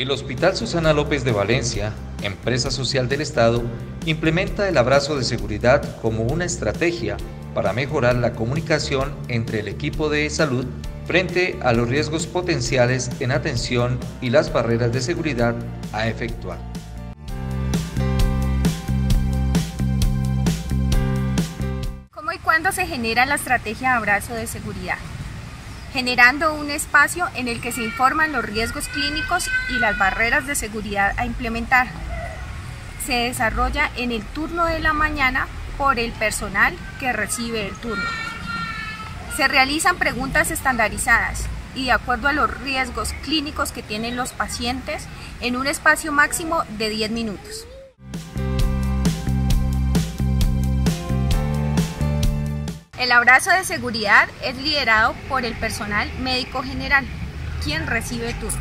El Hospital Susana López de Valencia, empresa social del Estado, implementa el abrazo de seguridad como una estrategia para mejorar la comunicación entre el equipo de salud frente a los riesgos potenciales en atención y las barreras de seguridad a efectuar. ¿Cómo y cuándo se genera la estrategia abrazo de seguridad? Generando un espacio en el que se informan los riesgos clínicos y las barreras de seguridad a implementar. Se desarrolla en el turno de la mañana por el personal que recibe el turno. Se realizan preguntas estandarizadas y de acuerdo a los riesgos clínicos que tienen los pacientes en un espacio máximo de 10 minutos. El abrazo de seguridad es liderado por el personal médico general, quien recibe turno.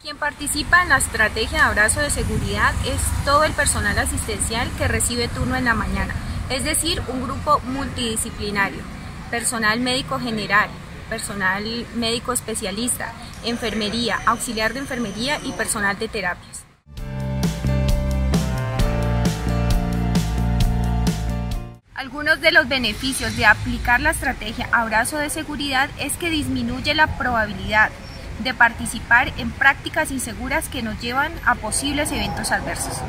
Quien participa en la estrategia de abrazo de seguridad es todo el personal asistencial que recibe turno en la mañana, es decir, un grupo multidisciplinario, personal médico general, personal médico especialista, enfermería, auxiliar de enfermería y personal de terapias. Algunos de los beneficios de aplicar la estrategia abrazo de seguridad es que disminuye la probabilidad de participar en prácticas inseguras que nos llevan a posibles eventos adversos.